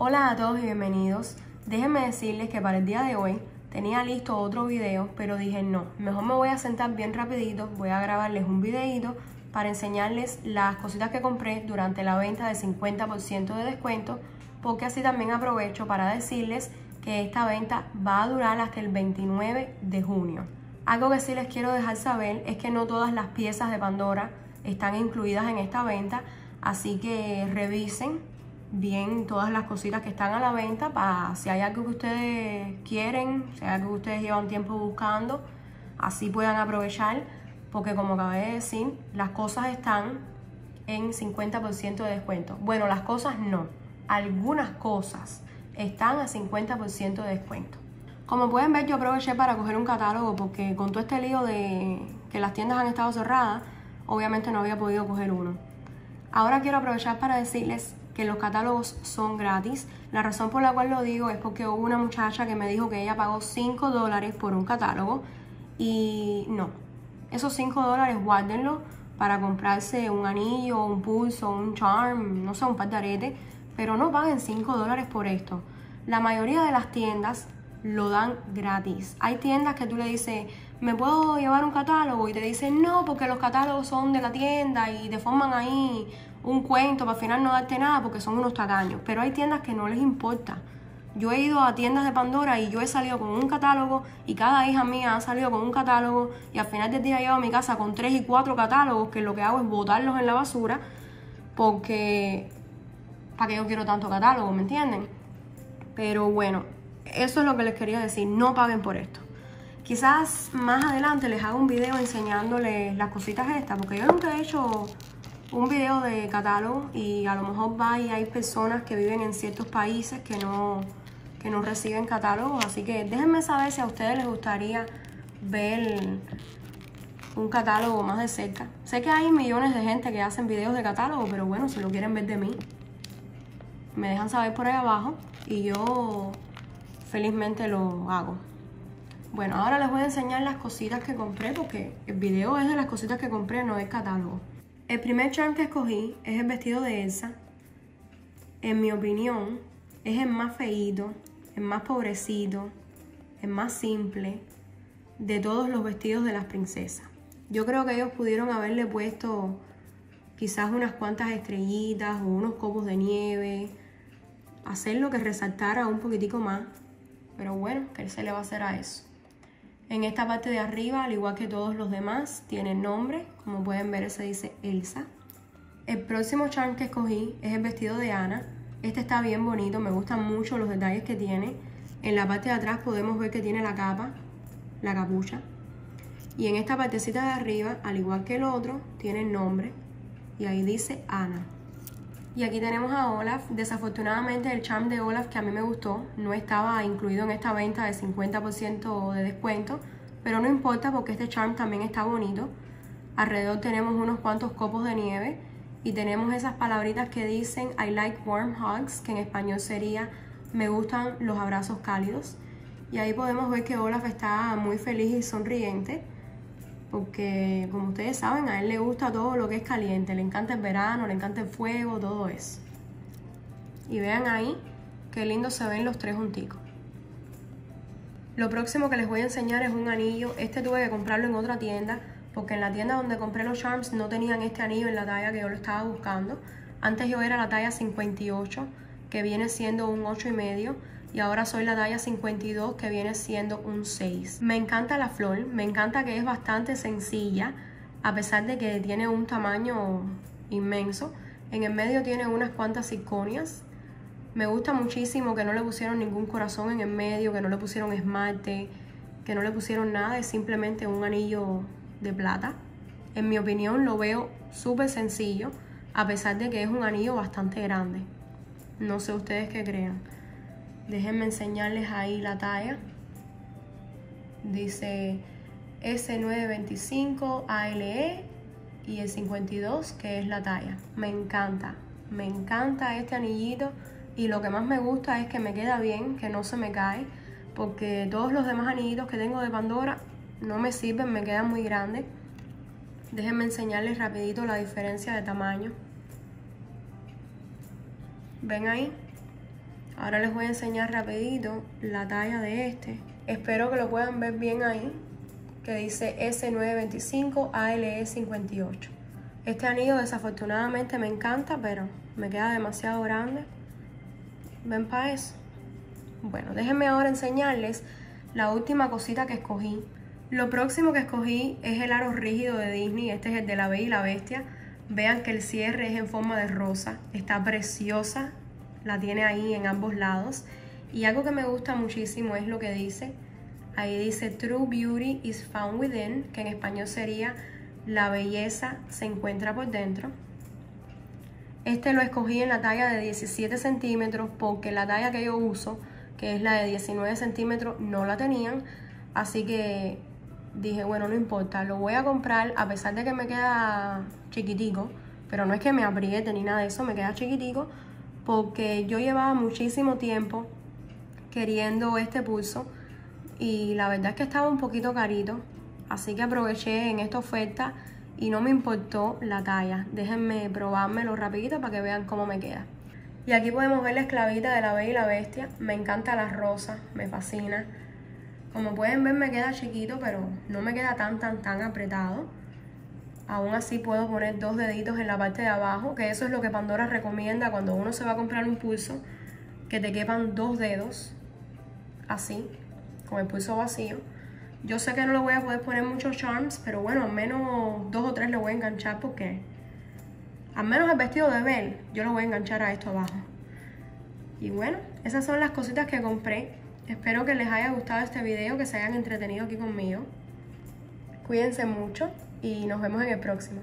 Hola a todos y bienvenidos. Déjenme decirles que para el día de hoy tenía listo otro video, pero dije no, mejor me voy a sentar bien rapidito, voy a grabarles un videito para enseñarles las cositas que compré durante la venta de 50% de descuento, porque así también aprovecho para decirles que esta venta va a durar hasta el 29 de junio. Algo que sí les quiero dejar saber es que no todas las piezas de Pandora están incluidas en esta venta, así que revisen bien todas las cositas que están a la venta para si hay algo que ustedes quieren, si hay algo que ustedes llevan tiempo buscando, así puedan aprovechar, porque como acabé de decir, las cosas están en 50% de descuento. Bueno, las cosas no, algunas cosas están a 50% de descuento. Como pueden ver, yo aproveché para coger un catálogo porque con todo este lío de que las tiendas han estado cerradas, obviamente no había podido coger uno. Ahora quiero aprovechar para decirles que los catálogos son gratis. La razón por la cual lo digo es porque hubo una muchacha que me dijo que ella pagó 5 dólares por un catálogo y no, esos 5 dólares guárdenlo para comprarse un anillo, un pulso, un charm, no sé, un par de aretes, pero no paguen 5 dólares por esto. La mayoría de las tiendas lo dan gratis. Hay tiendas que tú le dices, ¿me puedo llevar un catálogo? Y te dicen, no, porque los catálogos son de la tienda y te forman ahí un cuento para al final no darte nada porque son unos tacaños. Pero hay tiendas que no les importa. Yo he ido a tiendas de Pandora y yo he salido con un catálogo y cada hija mía ha salido con un catálogo y al final del día llevo a mi casa con tres y cuatro catálogos que lo que hago es botarlos en la basura porque para qué yo quiero tanto catálogo, ¿me entienden? Pero bueno, eso es lo que les quería decir, no paguen por esto. Quizás más adelante les haga un video enseñándoles las cositas estas, porque yo nunca he hecho un video de catálogo y a lo mejor va hay personas que viven en ciertos países que no, que no reciben catálogos, así que déjenme saber si a ustedes les gustaría ver un catálogo más de cerca. Sé que hay millones de gente que hacen videos de catálogo, pero bueno, si lo quieren ver de mí, me dejan saber por ahí abajo y yo felizmente lo hago. Bueno, ahora les voy a enseñar las cositas que compré porque el video es de las cositas que compré, no es catálogo. El primer charm que escogí es el vestido de Elsa. En mi opinión, es el más feíto, el más pobrecito, el más simple de todos los vestidos de las princesas. Yo creo que ellos pudieron haberle puesto quizás unas cuantas estrellitas o unos copos de nieve, hacerlo que resaltara un poquitico más, pero bueno, ¿qué se le va a hacer a eso? En esta parte de arriba, al igual que todos los demás, tiene nombre. Como pueden ver, se dice Elsa. El próximo charm que escogí es el vestido de Ana. Este está bien bonito, me gustan mucho los detalles que tiene. En la parte de atrás podemos ver que tiene la capa, la capucha. Y en esta partecita de arriba, al igual que el otro, tiene el nombre. Y ahí dice Ana. Y aquí tenemos a Olaf. Desafortunadamente el charm de Olaf que a mí me gustó no estaba incluido en esta venta de 50% de descuento. Pero no importa porque este charm también está bonito. Alrededor tenemos unos cuantos copos de nieve. Y tenemos esas palabritas que dicen I like warm hugs, que en español sería me gustan los abrazos cálidos. Y ahí podemos ver que Olaf está muy feliz y sonriente porque como ustedes saben, a él le gusta todo lo que es caliente, le encanta el verano, le encanta el fuego, todo eso. Y vean ahí qué lindo se ven los tres junticos. Lo próximo que les voy a enseñar es un anillo. Este tuve que comprarlo en otra tienda porque en la tienda donde compré los charms no tenían este anillo en la talla que yo lo estaba buscando. Antes yo era la talla 58, que viene siendo un 8 y medio y ahora soy la talla 52 que viene siendo un 6. Me encanta la flor, me encanta que es bastante sencilla a pesar de que tiene un tamaño inmenso. En el medio tiene unas cuantas circonias. Me gusta muchísimo que no le pusieron ningún corazón en el medio, que no le pusieron esmalte, que no le pusieron nada, es simplemente un anillo de plata. En mi opinión lo veo súper sencillo, a pesar de que es un anillo bastante grande. No sé ustedes qué crean. Déjenme enseñarles ahí la talla. Dice S925 ALE y el 52 que es la talla. Me encanta, me encanta este anillito y lo que más me gusta es que me queda bien, que no se me cae, porque todos los demás anillitos que tengo de Pandora no me sirven, me quedan muy grandes. Déjenme enseñarles rapidito la diferencia de tamaño. ¿Ven ahí? Ahora les voy a enseñar rapidito la talla de este. Espero que lo puedan ver bien ahí, que dice S925 ALE58. Este anillo desafortunadamente me encanta, pero me queda demasiado grande. ¿Ven para eso? Bueno, déjenme ahora enseñarles la última cosita que escogí. Lo próximo que escogí es el aro rígido de Disney, este es el de la Bella y la Bestia. Vean que el cierre es en forma de rosa, está preciosa, la tiene ahí en ambos lados. Y algo que me gusta muchísimo es lo que dice, ahí dice True Beauty is found within, que en español sería la belleza se encuentra por dentro. Este lo escogí en la talla de 17 centímetros porque la talla que yo uso, que es la de 19 centímetros, no la tenían. Así que dije, bueno, no importa, lo voy a comprar a pesar de que me queda chiquitico. Pero no es que me apriete ni nada de eso, me queda chiquitico porque yo llevaba muchísimo tiempo queriendo este pulso y la verdad es que estaba un poquito carito, así que aproveché en esta oferta y no me importó la talla. Déjenme probármelo rapidito para que vean cómo me queda. Y aquí podemos ver la esclavita de la Bella y la Bestia. Me encanta la rosa, me fascina. Como pueden ver me queda chiquito, pero no me queda tan tan tan apretado. Aún así puedo poner dos deditos en la parte de abajo, que eso es lo que Pandora recomienda cuando uno se va a comprar un pulso, que te quepan dos dedos, así, con el pulso vacío. Yo sé que no le voy a poder poner muchos charms, pero bueno, al menos dos o tres le voy a enganchar porque al menos el vestido de Belle yo lo voy a enganchar a esto abajo. Y bueno, esas son las cositas que compré. Espero que les haya gustado este video, que se hayan entretenido aquí conmigo. Cuídense mucho y nos vemos en el próximo.